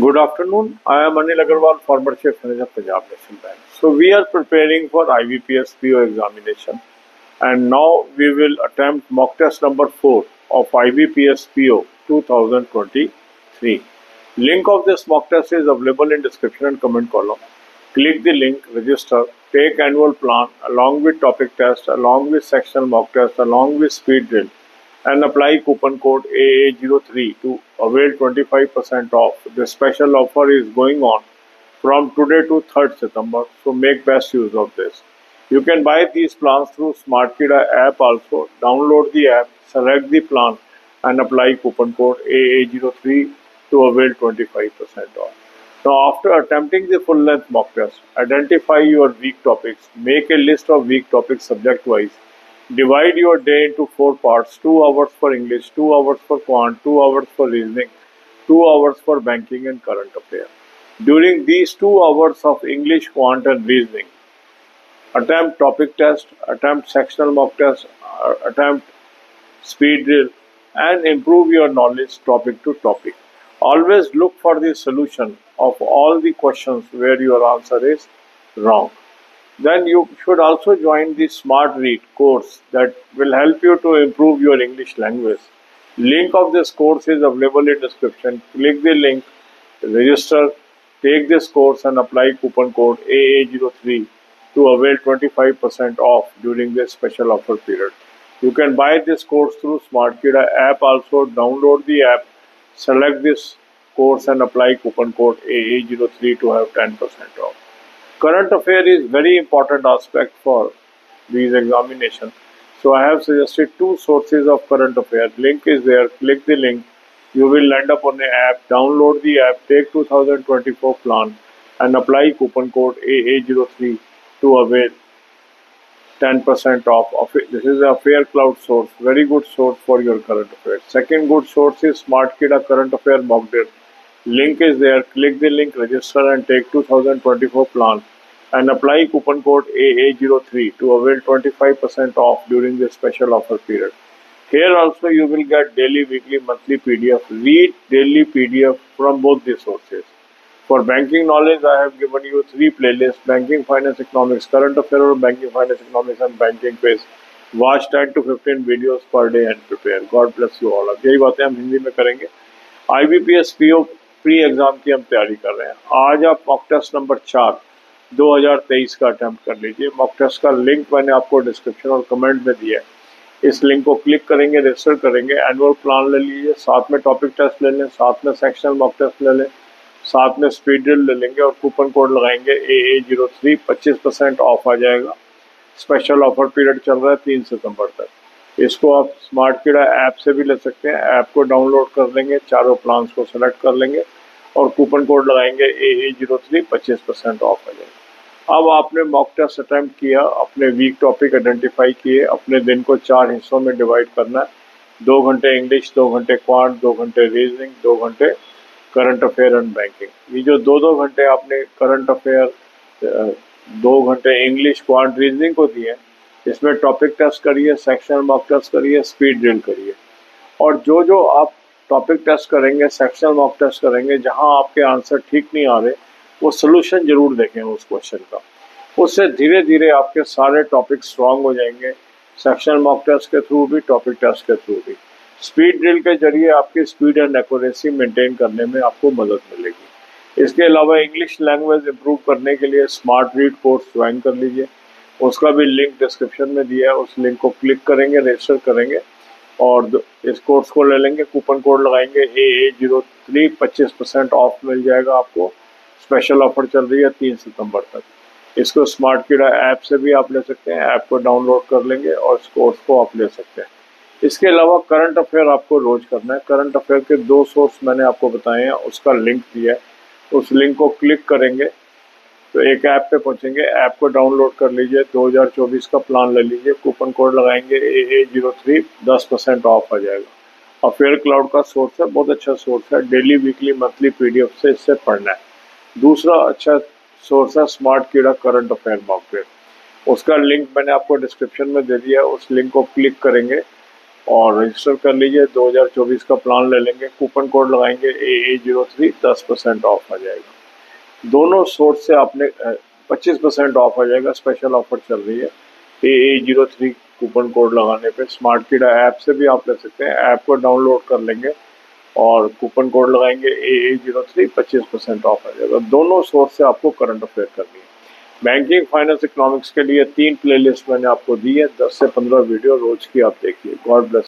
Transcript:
Good afternoon. I am Anil Agarwal, former Chief Manager, Punjab National Bank. So we are preparing for IBPS PO examination, and now we will attempt mock test number four of IBPS PO 2023. Link of this mock test is available in description and comment column. Click the link, register, take annual plan along with topic test, along with sectional mock test, along with speed drill and apply coupon code AA03 to avail 25% off. The special offer is going on from today to 3rd September, so make best use of this. You can buy these plans through SmartKida app also. Download the app, select the plan and apply coupon code AA03 to avail 25% off. Now, after attempting the full length mock test, identify your weak topics, make a list of weak topics subject wise Divide your day into four parts 2 hours for English, 2 hours for quant, 2 hours for reasoning, 2 hours for banking and current affairs. During these 2 hours of English, quant, and reasoning, attempt topic test, attempt sectional mock test, attempt speed drill, and improve your knowledge topic to topic. Always look for the solution of all the questions where your answer is wrong then you should also join the Smart Read course that will help you to improve your English language. Link of this course is available in description. Click the link, register, take this course and apply coupon code AA03 to avail 25% off during this special offer period. You can buy this course through Smart SmartKida app also. Download the app, select this course and apply coupon code AA03 to have 10% off current affair is very important aspect for these examination so i have suggested two sources of current affair link is there click the link you will land up on the app download the app take 2024 plan and apply coupon code aa03 to avail 10% off. This is a fair cloud source, very good source for your current affair. Second good source is SmartKida current affair mock. Link is there. Click the link, register and take 2024 plan and apply coupon code AA03 to avail 25% off during the special offer period. Here also you will get daily, weekly, monthly PDF. Read daily PDF from both the sources. For banking knowledge, I have given you three playlists, Banking, Finance, Economics, Current Affairs, Banking, Finance, Economics and Banking Quiz. Watch 10 to 15 videos per day and prepare. God bless you all. अब यही बातें हम हिंदी में करेंगे I B P S P O pre exam की हम तैयारी कर रहे हैं आज आप मॉक टेस्ट नंबर चार 2023 का अटैम्प्ट कर लीजिए। मॉक टेस्ट का लिंक मैंने आपको डिस्क्रिप्शन और कमेंट में दिया है। इस लिंक को क्लिक करेंगे रजिस्टर करेंगे एनुअल प्लान ले लीजिए। साथ में टॉपिक टेस्ट ले लें, साथ में सेक्शनल मॉक टेस्ट ले लें, साथ में स्पीड ड्रिल ले लेंगे और कूपन कोड लगाएँगे ए ए ज़ीरो थ्री पच्चीस परसेंट ऑफ़ आ जाएगा। स्पेशल ऑफ़र पीरियड चल रहा है तीन सितंबर तक। इसको आप स्मार्ट कीड़ा ऐप से भी ले सकते हैं। ऐप को डाउनलोड कर लेंगे, चारों प्लान्स को सेलेक्ट कर लेंगे और कूपन कोड लगाएँगे ए ए ज़ीरो थ्री पच्चीस परसेंट ऑफ़ आ जाएगा। अब आपने मॉक टेस्ट अटैम्प्ट किया, अपने वीक टॉपिक आइडेंटिफाई किए, अपने दिन को चार हिस्सों में डिवाइड करना है। दो घंटे इंग्लिश दो घंटे क्वांट दो घंटे रीजनिंग दो घंटे करंट अफेयर एंड बैंकिंग ये जो दो दो घंटे आपने करंट अफेयर दो घंटे इंग्लिश क्वांट रीजनिंग को दिए, इसमें टॉपिक टेस्ट करिए सेक्शनल मॉक टेस्ट करिए स्पीड ड्रिल करिए। और जो जो आप टॉपिक टेस्ट करेंगे सेक्शनल मॉक टेस्ट करेंगे, जहाँ आपके आंसर ठीक नहीं आ रहे वो सोल्यूशन ज़रूर देखें उस क्वेश्चन का। उससे धीरे धीरे आपके सारे टॉपिक स्ट्रांग हो जाएँगे। सेक्शन मॉक टेस्ट के थ्रू भी टॉपिक टेस्ट के थ्रू भी। स्पीड ड्रिल के ज़रिए आपकी स्पीड एंड एक्यूरेसी मेंटेन करने में आपको मदद मिलेगी। इसके अलावा इंग्लिश लैंग्वेज इंप्रूव करने के लिए स्मार्ट रीड कोर्स ज्वाइन कर लीजिए। उसका भी लिंक डिस्क्रिप्शन में दिया है। उस लिंक को क्लिक करेंगे रजिस्टर करेंगे और इस कोर्स को ले लेंगे। कूपन कोड लगाएँगे ए ए ज़ीरो थ्री पच्चीस परसेंट ऑफ़ मिल जाएगा आपको। स्पेशल ऑफ़र चल रही है तीन सितंबर तक। इसको स्मार्ट कीड़ा ऐप से भी आप ले सकते हैं, ऐप को डाउनलोड कर लेंगे और इस कोर्स को आप ले सकते हैं। इसके अलावा करंट अफेयर आपको रोज करना है। करंट अफेयर के दो सोर्स मैंने आपको बताए हैं, उसका लिंक दिया है। उस लिंक को क्लिक करेंगे तो एक ऐप पे पहुँचेंगे। ऐप को डाउनलोड कर लीजिए। 2024 का प्लान ले लीजिए। कूपन कोड लगाएँगे ए ए ज़ीरो थ्री दस परसेंट ऑफ़ आ जाएगा। अफेयर क्लाउड का सोर्स है, बहुत अच्छा सोर्स है। डेली, वीकली, मंथली पीडीएफ से इससे पढ़ना है। दूसरा अच्छा सोर्स है स्मार्ट कीड़ा करंट अफेयर मॉकपेयर उसका लिंक मैंने आपको डिस्क्रिप्शन में दे दिया है, उस लिंक को क्लिक करेंगे और रजिस्टर कर लीजिए। 2024 का प्लान ले लेंगे कूपन कोड लगाएँगे ए ए ज़ीरो थ्री दस परसेंट ऑफ़ आ जाएगा। दोनों सोर्स से आपने पच्चीस परसेंट ऑफ़ आ जाएगा स्पेशल ऑफ़र चल रही है। A A zero three coupon code लगाने पे स्मार्ट कीड़ा ऐप से भी आप ले सकते हैं ऐप को डाउनलोड कर लेंगे। और कूपन कोड लगाएँगे ए ए ज़ीरो थ्री पच्चीस परसेंट ऑफ़ आ जाएगा। दोनों सोर्स से आपको करंट अफेयर करनी है। बैंकिंग फाइनेंस इकोनॉमिक्स के लिए तीन प्लेलिस्ट मैंने आपको दी है, दस से पंद्रह वीडियो रोज की आप देखिए। God bless